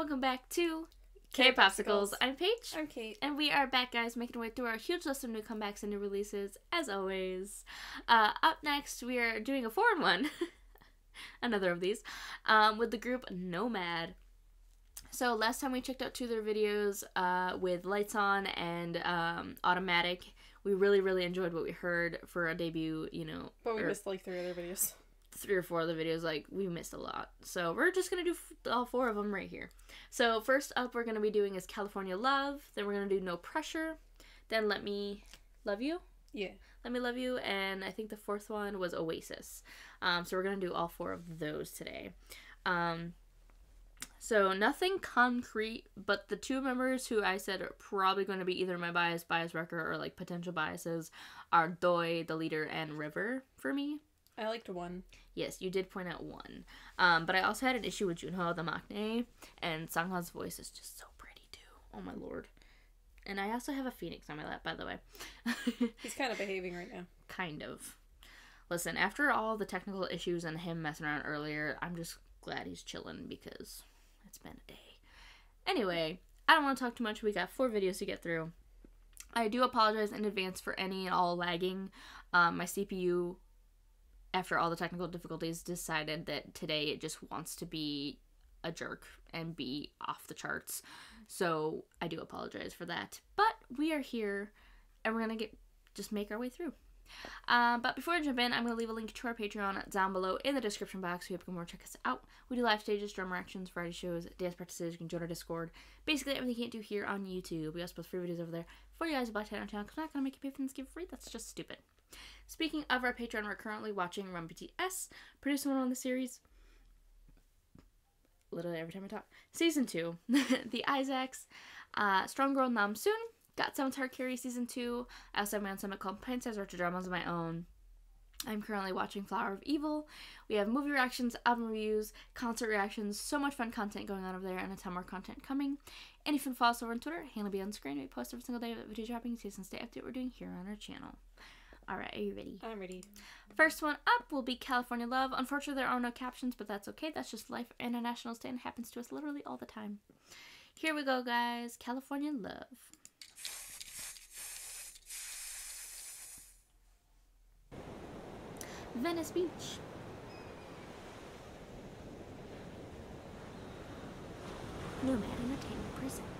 Welcome back to K Popsicles. I'm Paige. I'm Kate. And we are back, guys, making our way through our huge list of new comebacks and new releases, as always. Uh, up next, we are doing a foreign one, another of these, um, with the group Nomad. So last time we checked out two of their videos uh, with Lights On and um, Automatic. We really, really enjoyed what we heard for a debut, you know. But we or missed like three other videos. Three or four of the videos, like, we missed a lot. So we're just gonna do f- all four of them right here. So first up, we're gonna be doing is California Love. Then we're gonna do No Pressure. Then Let Me Love You. Yeah. Let Me Love You. And I think the fourth one was Oasis. Um, so we're gonna do all four of those today. Um, so nothing concrete, but the two members who I said are probably going to be either my bias, bias wrecker, or like potential biases are Doi, the leader, and River for me. I liked one. Yes, you did point out one. Um, but I also had an issue with Junho, the maknae, and Sangha's voice is just so pretty too. Oh my lord. And I also have a phoenix on my lap, by the way. He's kind of behaving right now. kind of. Listen, after all the technical issues and him messing around earlier, I'm just glad he's chilling because it's been a day. Anyway, I don't want to talk too much. We got four videos to get through. I do apologize in advance for any and all lagging. Um, my CPU, after all the technical difficulties, decided that today it just wants to be a jerk and be off the charts. So I do apologize for that. But we are here and we're going to get just make our way through. Um, but before I jump in, I'm going to leave a link to our Patreon down below in the description box so you can more check us out. We do live stages, drum reactions, variety shows, dance practices. You can join our Discord. Basically, everything you can't do here on YouTube. We also post free videos over there for you guys about 10 on channel because I'm not going to make you pay for this give free. That's just stupid. Speaking of our Patreon, we're currently watching Run BTS, producing one on the series. Literally every time I talk. Season 2, The Isaacs, uh, Strong Girl Nam Soon, Got Heart Carry Season 2. I also have my own summit called Princess Retro Dramas of my own. I'm currently watching Flower of Evil. We have movie reactions, album reviews, concert reactions, so much fun content going on over there, and a ton more content coming. And if you can follow us over on Twitter, handle be on screen. We post every single day of video dropping, so you stay up to what we're doing here on our channel. Alright, are you ready? I'm ready. First one up will be California Love. Unfortunately, there are no captions, but that's okay. That's just life. International stand happens to us literally all the time. Here we go, guys. California Love. Venice Beach. Nomad Entertainment presents.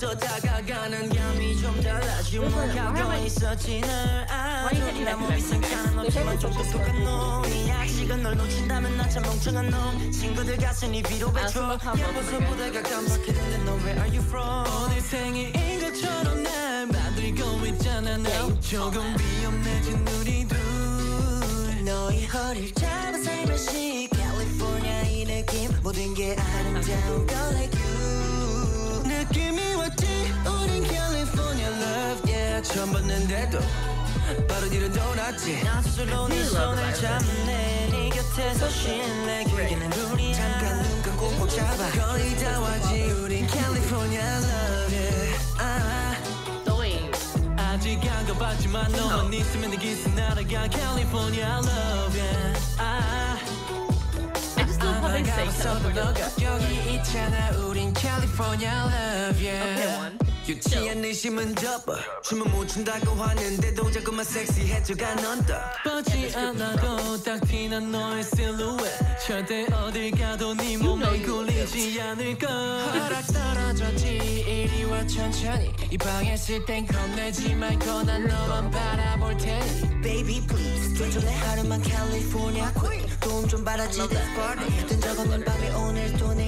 터 다가가는 감이 좀 달라지 뭐하고 있었지 널 Why you hitting 알아 that 나 몸이 상관은 없지만 좀 똑똑한 놈이 약식은 널 놓친다면 나 참 멍청한 놈. 친구들 가슴이 위로 배쳐 생각하고 예뻐서 보다가 깜빡했는데 넌 where are you from? 어느 생일인 것처럼 날 만들고 있잖아 나 조금 위험해진 우리 둘. 너의 허리를 잡아 살며시 캘리포니아 이 느낌 모든 게 아름다운 걸 like you 느낌이 왔지 우린 캘리포니아 love yeah 처음 봤는데도 바로 뒤로 돌았지 나 스스로 네 You love 손을 the 잡네 네 곁에서 쉴래 그게는 우리야 잠깐 눈 감고 꼭 잡아 거의 다 왔지 우린 캘리포니아 love yeah 아. Doi. 아직 안 가봤지만 너만 있으면 내 기스 날아가 California love yeah 아, I just love how they say so. Okay, one. 유치한 의심은 접어. 춤은 못 춘다고 하는데도 자꾸만 섹시해져가 넌더 뻗지 않아도 딱 티난 너의 실루엣 절대 어딜 가도 네 몸에 굴리지 않을 걸. 허락 떨어졌지 이리 와 천천히. 이 방에 있을 땐 겁내지 말고 난 너만 바라볼 테니. Baby please 도전해 하루만 캘리포니아 queen. 도움 좀 받아지. This party 뜬적 없는 밤이 오늘 또내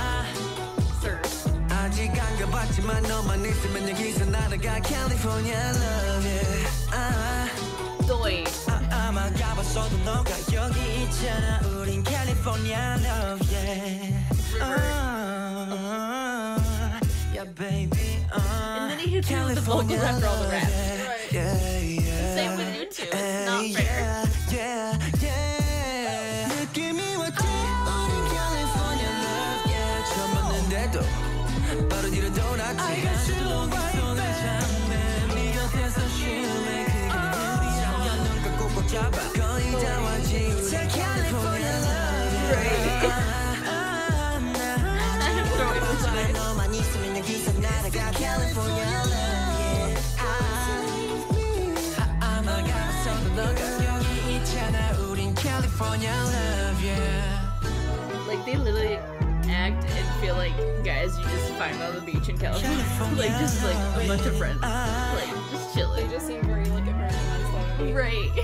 아직 안 가봤지만 너만 있으면 여기서 날아가 캘리포니아 love it 아 Doi. 아, 아마 가봤어도 너가 여기 있잖아 우린 캘리포니아 love yeah 아, yeah baby 아, And then he hits you with the vocals California after all the love, rap. yeah, Right. yeah, 잡아 거의 다 왔지 우린 California love yeah 아, 나 I'm throwing this away. 너만 있으면 여기서 날아가 California love yeah 아, 아, 아마 가봤어도 너가 여기 있잖아 우린 California love yeah Like they literally act and feel like guys you just find on the beach in California. like just like a bunch of friends. Like just They chilling. just seem very like Americanized already. Right.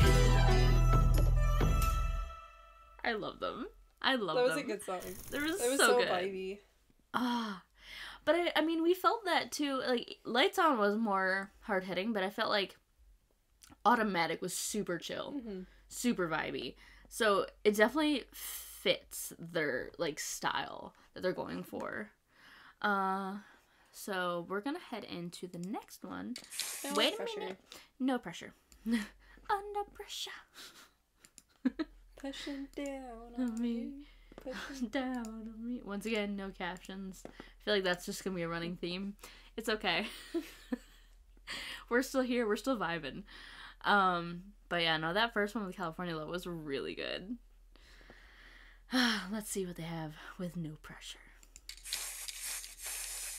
I love them. I love them. That was them. a good song. It was, was so, so, good. vibey. Ah. But I, I mean, we felt that too. Like, Lights On was more hard hitting, but I felt like Automatic was super chill, Mhm. super vibey. So it definitely fits their like style that they're going for. Uh, so we're gonna head into the next one. Wait a pressure. minute. No pressure. Under pressure. Pushing down On on me. me. Pushing down on me. Once again, no captions. I feel like that's just gonna be a running theme. It's okay. we're still here. We're still vibing. Um, but yeah, no, that first one with California Love was really good. Let's see what they have with no pressure.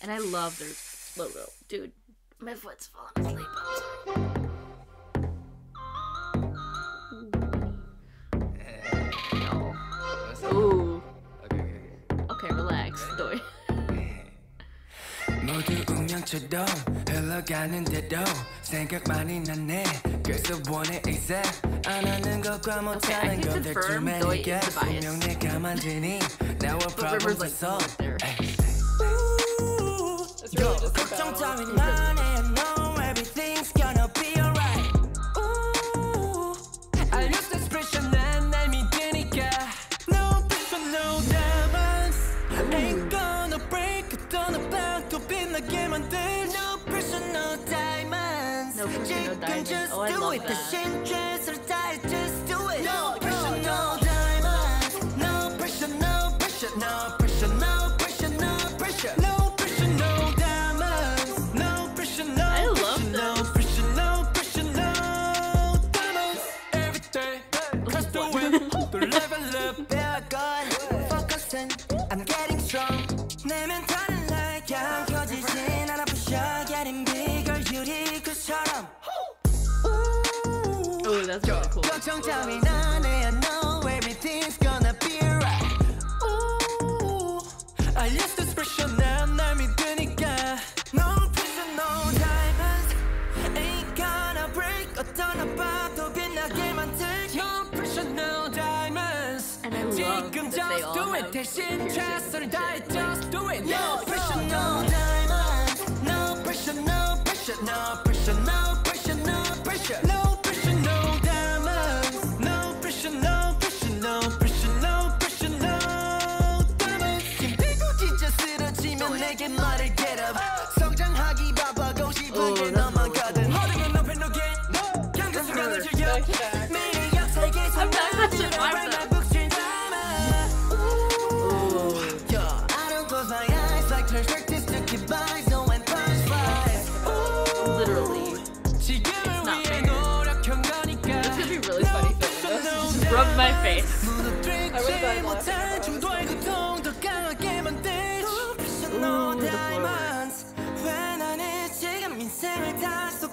And I love their logo, dude. My foot's falling asleep. Okay, relax. Doy. 모두 운명처럼 흘러가는데도 생각만이 나네 그래서 원해 이제 안 하는 것과 못하는 can 것들 confirm 중 Doi 매니까 is the bias. 분명 내가 만드니 나와 But problems River's like solve there. It's really just a 걱정 battle. 따윈 안 해. just do it. 정 따윈 안 해. I know everything's gonna be right. Ooh, I use this pressure 난날 믿으니까. No pressure, no diamonds. Ain't gonna break 어떤 압박도 빛나게 만들. No pressure, no diamonds. And I love 지금 that they just all do it. have 대신 piercings. 최선을 다해 just do it. No pressure, no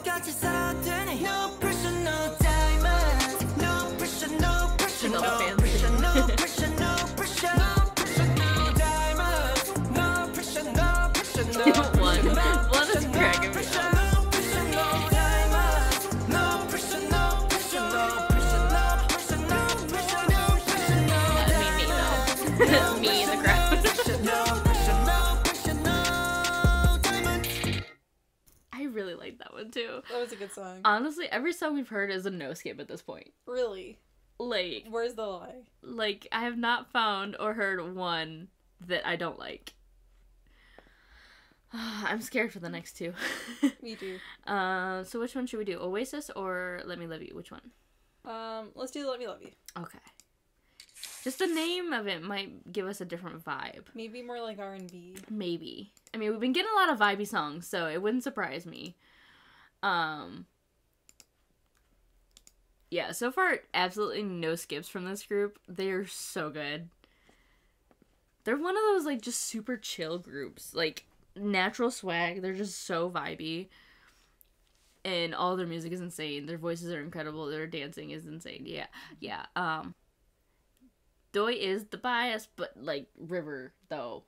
got your side. One too. That was a good song. Honestly, every song we've heard is a no skip at this point. really? Like, Where's the lie? like I have not found or heard one that I don't like. I'm scared for the next two. Me too. uh, so which one should we do? Oasis or Let Me Love You? Which one? Um, let's do "Let Me Love You." Okay. Just the name of it might give us a different vibe. Maybe more like R and B. Maybe. I mean, we've been getting a lot of vibey songs, so it wouldn't surprise me. Um Yeah, so far absolutely no skips from this group. They're so good. They're one of those like just super chill groups. Like natural swag, they're just so vibey. And all their music is insane. Their voices are incredible. Their dancing is insane. Yeah. Yeah. Um Doi is the bias, but like River though.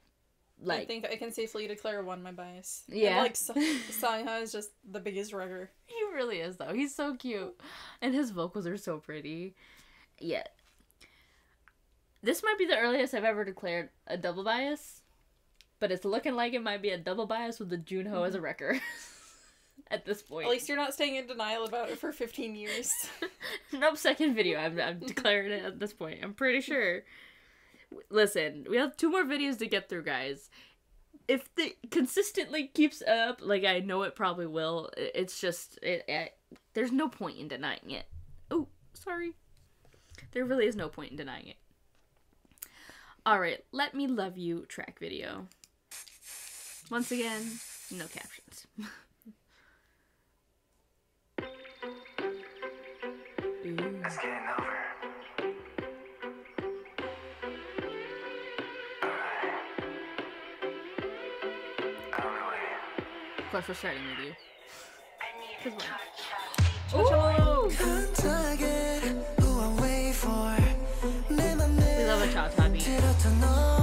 I think I can safely declare one my bias. And, Yeah. like Sa- Sangha is just the biggest wrecker. He really is though. He's so cute. And his vocals are so pretty. Yeah. This might be the earliest I've ever declared a double bias. But it's looking like it might be a double bias with the Junho as a mm-hmm. wrecker. At this point. At least you're not staying in denial about it for 15 years. nope, second video. I'm, I'm declaring it at this point. I'm pretty sure. Listen, we have two more videos to get through, guys. If the consistently keeps up, like I know it probably will, it's just it, it, there's no point in denying it. Oh, sorry. There really is no point in denying it. All right, let me love you track video. Once again, no captions. Clash for starting with you. Cause! We love a child happy.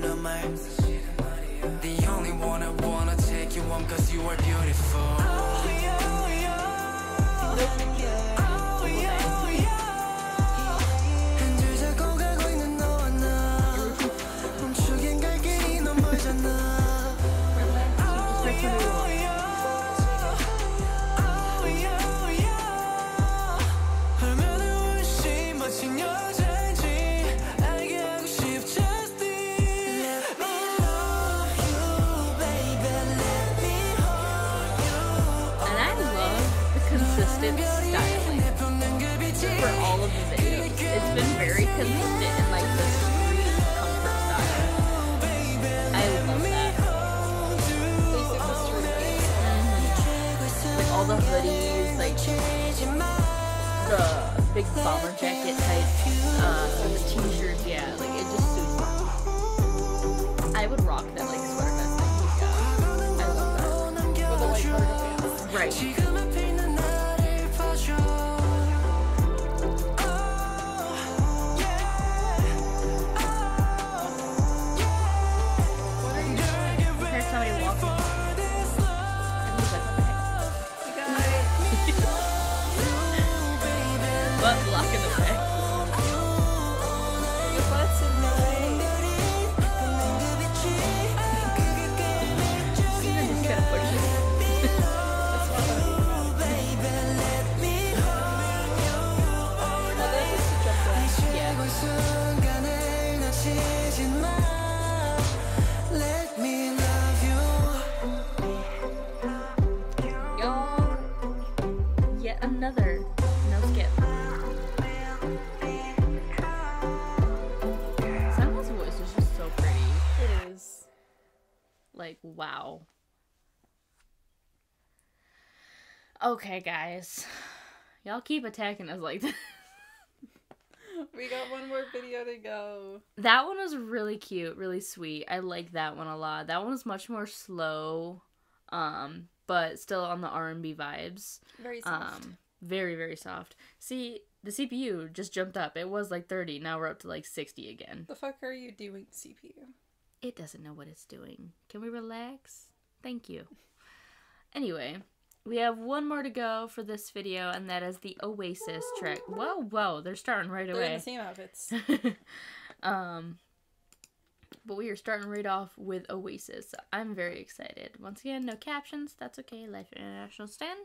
너말 The only one I wanna take you home cause you are beautiful oh, oh, another no skip. Sangha's voice is just so pretty. It is like wow. Okay, guys, y'all keep attacking us like this. we got one more video to go. That one was really cute, really sweet. I like that one a lot. That one was much more slow. Um, but still on the R and B vibes. Very soft. Um, very very soft. See, the CPU just jumped up. It was like thirty. Now we're up to like sixty again. the fuck are you doing, CPU? It doesn't know what it's doing. Can we relax? Thank you. Anyway, we have one more to go for this video, and that is the Oasis track. Whoa, whoa, they're starting right They're in away. the same outfits. um, but we are starting right off with Oasis. I'm very excited. Once again, no captions. That's okay. Life International Stand.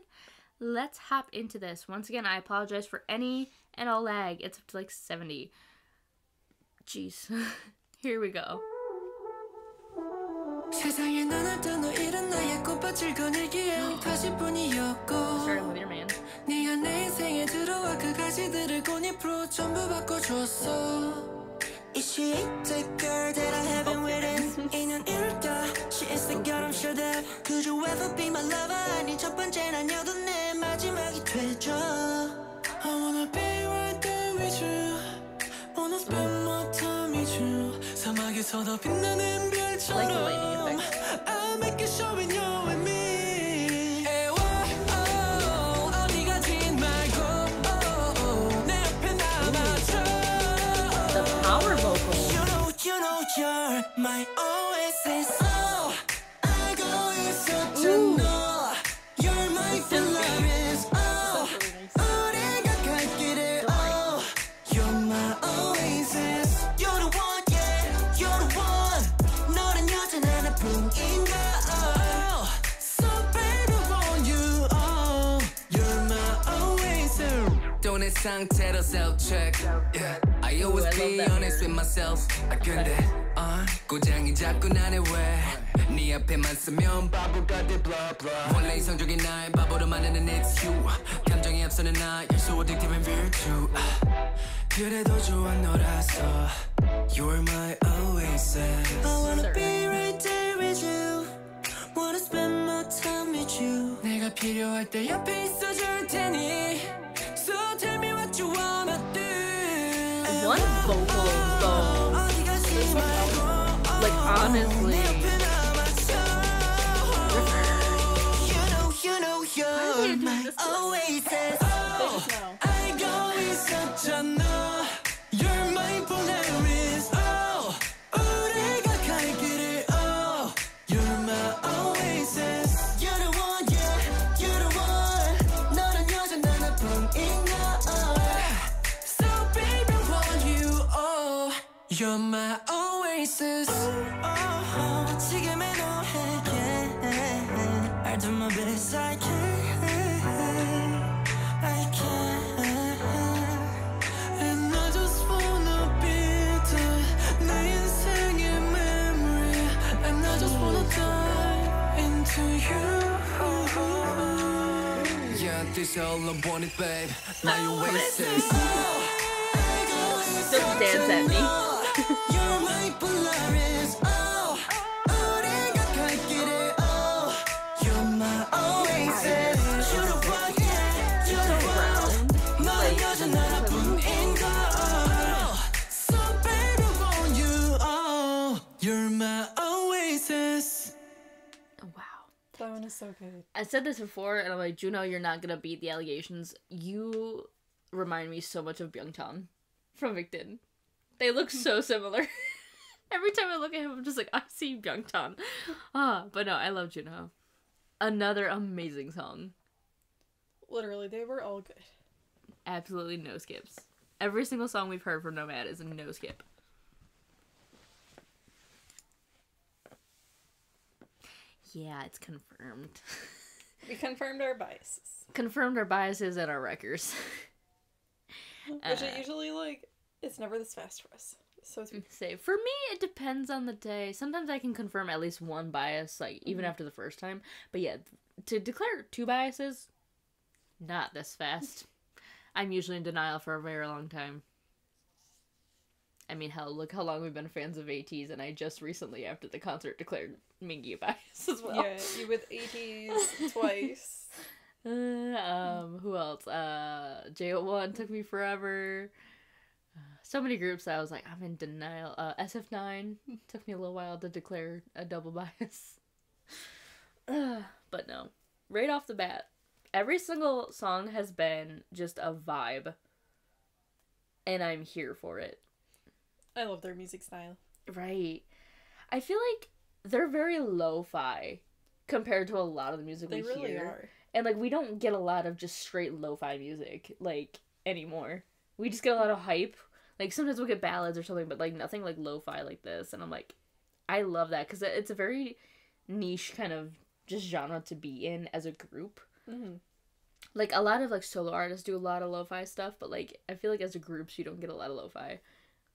Let's hop into this. Once again, I apologize for any and all lag. It's up to like 70. Jeez. Here we go. 세상에 눈을 너 이른 나의 꽃밭을 거닐기엔 80분이었고 Starting with your man. 네가 내 인생에 들어와 그 가지들을 꽃잎으로 전부 바꿔줬어 Is she the girl that I have been waiting 있는 이럴까 She is the girl I'm sure that Could you ever be my lover 아니 첫 번째는 아니어도 내 마지막이 되죠 I wanna be right there with you Wanna spend more time with you 빛나는 Like the lightning 별처럼. I'll make it show when you're with me you're my oasis oh, 알고 있었잖아 You're my Polaris oh, 우리가 갈 길에 oh, You're my oasis You're the one, yeah, you're the one 너란 여자는 하나뿐인가 oh, So baby, want you oh, You're my oasis 또 내 상태로 self-check yeah. I always Ooh, I be love that honest with myself 아 근데 어, 고장이 자꾸 나네 왜네 앞에만 서면 바보가 돼 blah blah 원래 이성적인 날 바보로 만드는 it's you 감정이 앞서는 나 You're so addictive and virtue 아, 그래도 좋아 너라서 You're my oasis I wanna be right there with you Wanna spend my time with you 내가 필요할 때 옆에 있어줄 테니 So tell me what you wanna do One vocal honestly. You know, you know you're my oasis do my best I can I can And I just wanna be the 내 인생의 memory And I just wanna dive into you Yeah, this all I wanted, babe My oasis Just dance at me. That is so good. I said this before, and I'm like, Junho, you're not gonna beat the allegations. You remind me so much of Byungchan from Victon. They look so similar. Every time I look at him, I'm just like, I see Byungchan. Ah, but no, I love Junho. Another amazing song. Literally, they were all good. Absolutely no skips. Every single song we've heard from Nomad is a no skip. Yeah, it's confirmed. We confirmed our biases, confirmed our biases and our wreckers. which Uh, are usually like it's never this fast for us. So it's say for me it depends on the day. Sometimes i can confirm at least one bias like even after the first time. But yeah to declare two biases not this fast. I'm usually in denial for a very long time I mean, hell, look how long we've been fans of ATEEZ, and I just recently, after the concert, declared Mingi a bias as well. Yeah, you with ATEEZ twice. Uh, um, who else? Uh, JO1 took me forever. Uh, so many groups I was like, I'm in denial. Uh, SF9 took me a little while to declare a double bias. Uh, but no, right off the bat, every single song has been just a vibe, and I'm here for it. I love their music style. Right. I feel like they're very lo-fi compared to a lot of the music They we really hear. are. And like we don't get a lot of just straight lo-fi music like anymore. We just get a lot of hype. Like sometimes we'll get ballads or something, but like nothing like lo-fi like this. And I'm like, I love that because it's a very niche kind of just genre to be in as a group. hmm Like a lot of like solo artists do a lot of lo-fi stuff, but like I feel like as a group, you don't get a lot of lo-fi,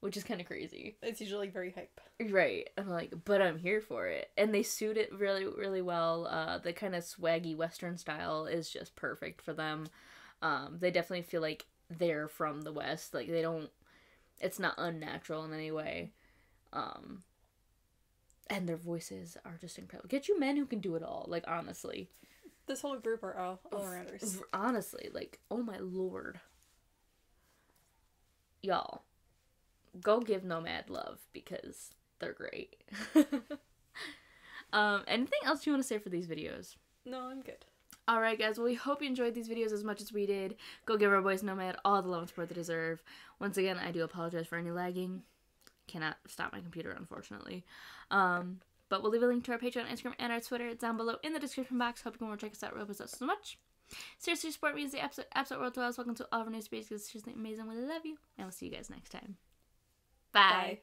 which is kind of crazy. It's usually very hype. Right. I'm like, but I'm here for it. And they suit it really, really well. Uh, the kind of swaggy Western style is just perfect for them. Um, they definitely feel like they're from the West. Like they don't, it's not unnatural in any way. Um, and their voices are just incredible. Get you men who can do it all. Like honestly, This whole group are all, all arounders. honestly, like oh my lord, y'all, go give Nomad love because they're great. um, anything else you want to say for these videos? No, I'm good. All right, guys. Well, we hope you enjoyed these videos as much as we did. Go give our boys Nomad all the love and support they deserve. Once again, I do apologize for any lagging. Cannot stop my computer, unfortunately. Um, but we'll leave a link to our Patreon, Instagram, and our Twitter down below in the description box. Hope you can more check us out. Robos us so much. Seriously, support means the absolute, absolute world to us. Welcome to all of our new space because it's just amazing. We love you, and we'll see you guys next time. Bye. Bye.